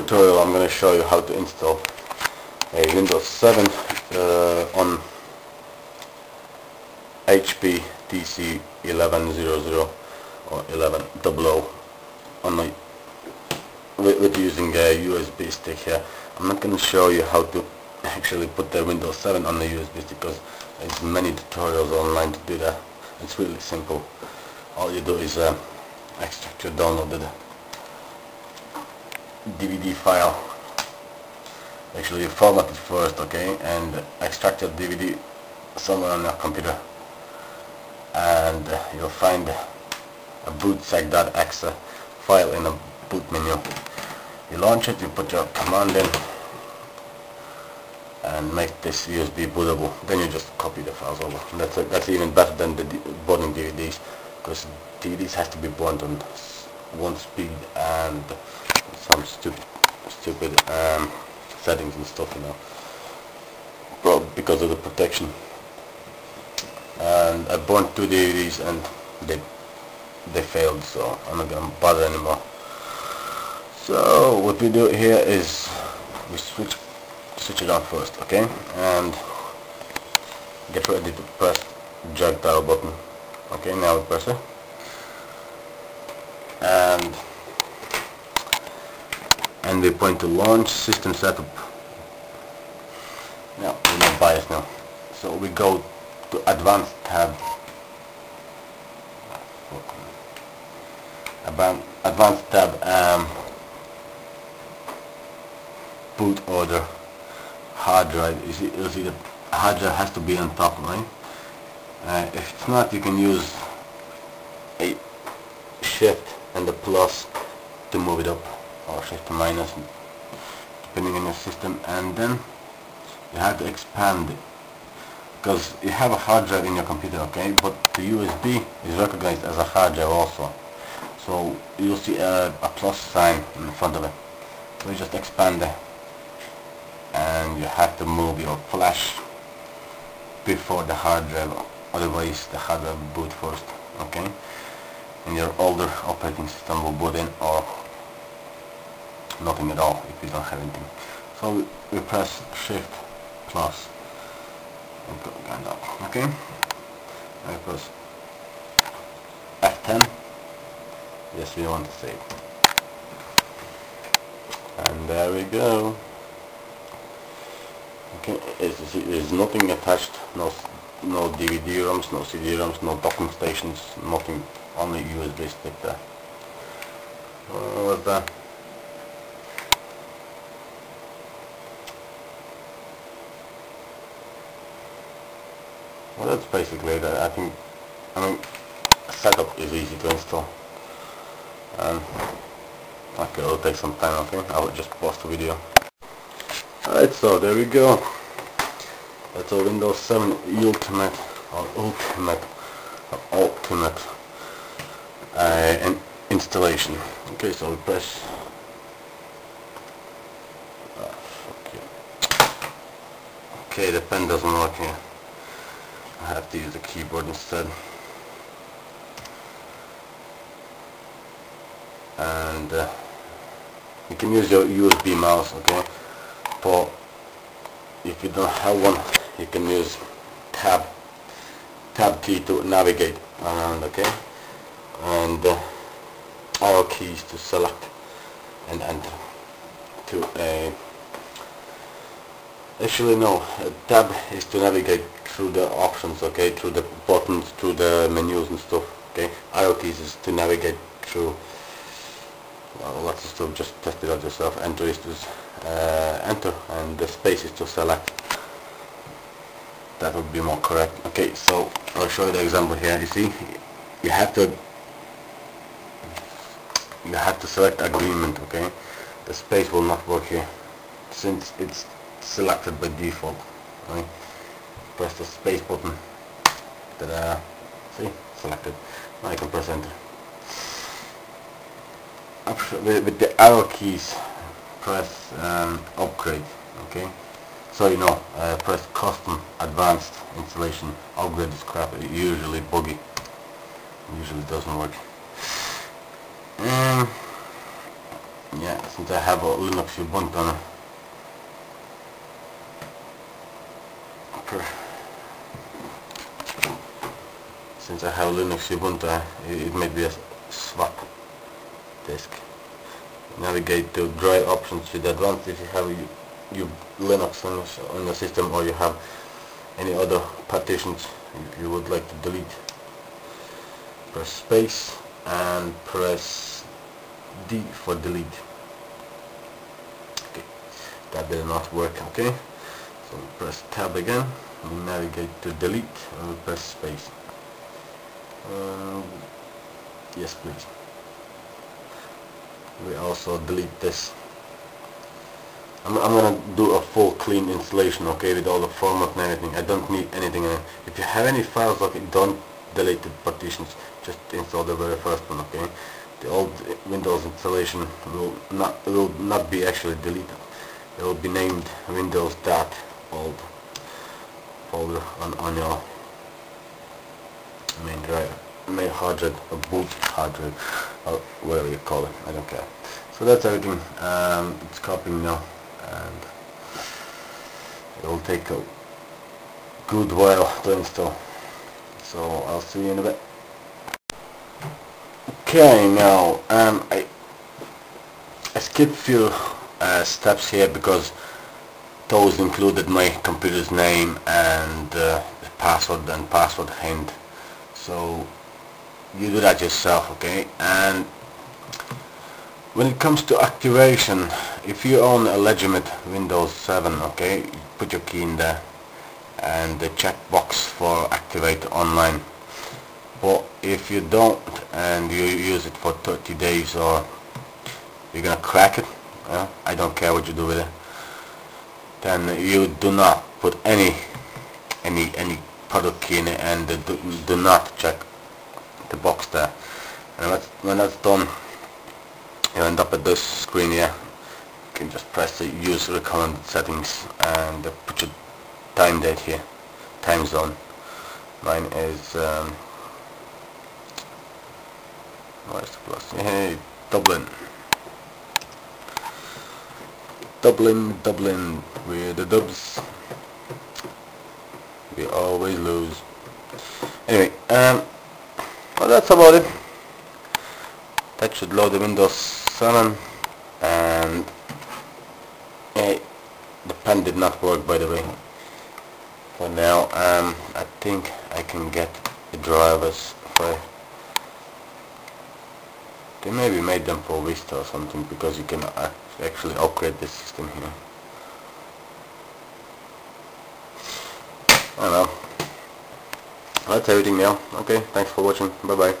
tutorial I'm going to show you how to install a Windows 7 uh, on HP TC 1100 or 1100 on with, with using a USB stick here. I'm not going to show you how to actually put the Windows 7 on the USB stick because there's many tutorials online to do that. It's really simple. All you do is uh, extract your downloaded DVD file. Actually you format it first okay and extract your DVD somewhere on your computer. And you'll find a bootsect.exe file in the boot menu. You launch it you put your command in and make this USB bootable. Then you just copy the files over. That's, that's even better than the boarding DVDs because DVDs has to be burned on one speed and some stupid stupid um, settings and stuff you know. Probably because of the protection. And I burned two DVDs and they they failed so I'm not gonna bother anymore. So what we do here is we switch switch it on first okay? And get ready to press drag power button. Okay now we press it and and we point to launch system setup. Now we're not BIOS now. So we go to advanced tab advanced tab um, boot order. Hard drive you see, you see the hard drive has to be on top right? Uh, if it's not you can use a shift and the plus to move it up or shift minus depending on your system. And then you have to expand it. Because you have a hard drive in your computer okay? But the USB is recognized as a hard drive also. So you'll see a, a plus sign in front of it. So you just expand it. And you have to move your flash before the hard drive otherwise the hard drive boot first okay? And your older operating system will boot in or nothing at all if you don't have anything. So we, press shift plus and go up. Okay? I press F10. Yes, we want to save. And there we go. Okay, there's nothing attached, no no DVD ROMs, no CD ROMs, no docking stations, nothing, only USB stick there. Uh, what was that? Well, that's basically it. I think, I mean, setup is easy to install. Um, okay, it'll take some time, okay? I will just pause the video. Alright, so there we go. That's a Windows 7 Ultimate, or Ultimate, or Ultimate uh, installation. Okay, so we press ah, Okay, the pen doesn't work here. I have to use a keyboard instead. And uh, you can use your USB mouse, okay? But if you don't have one, you can use tab tab key to navigate around, okay? And uh, arrow keys to select and enter to a actually no tab is to navigate through the options okay through the buttons through the menus and stuff okay? Arrow keys is to navigate through well, lots of stuff just test it out yourself. Enter is to uh, enter and the space is to select. That would be more correct. Okay so I'll show you the example here. You see you have to you have to select agreement okay? The space will not work here since it's selected by default right press the space button ta-da see selected now you can press enter with, the arrow keys press um, upgrade okay so you know uh, press custom advanced installation upgrade is crap it usually buggy. It usually doesn't work. Um, yeah since I have a Linux Ubuntu on it. Since I have Linux Ubuntu it, may be a swap disk. Navigate to drive options with advanced if you have you, Linux on your, system or you have any other partitions you, would like to delete. Press space and press D for delete. Okay that did not work okay. So press tab again navigate to delete and press space uh, yes please. We also delete this. I'm, I'm gonna do a full clean installation okay with all the format and everything. I don't need anything in if you have any files okay don't delete the partitions. Just install the very first one okay? The old Windows installation will not will not be actually deleted. It will be named Windows that old folder on, on your main drive main hard drive or boot hard drive or whatever you call it I don't care. So that's everything um, it's copying now and it will take a good while to install. So I'll see you in a bit. Okay now um, I, I skipped few uh, steps here because those included my computer's name and uh, password and password hint so you do that yourself okay? And when it comes to activation if you own a legitimate Windows 7 okay put your key in there and the checkbox for activate online. But if you don't and you use it for 30 days or you're gonna crack it I don't care what you do with it then you do not put any any any product key in it and do, do not check the box there. And that's, when that's done you end up at this screen here. You can just press the use recommended settings and put your time date here time zone. Mine is um, where's the plus? Hey Dublin. Dublin, Dublin, we're the dubs. Always lose. Anyway, um, well that's about it. That should load the Windows 7 and hey, the pen did not work by the way. For now, um, I think I can get the drivers for. They maybe made them for Vista or something because you can actually upgrade the system here. I don't know. That's everything now. Okay, thanks for watching. Bye bye.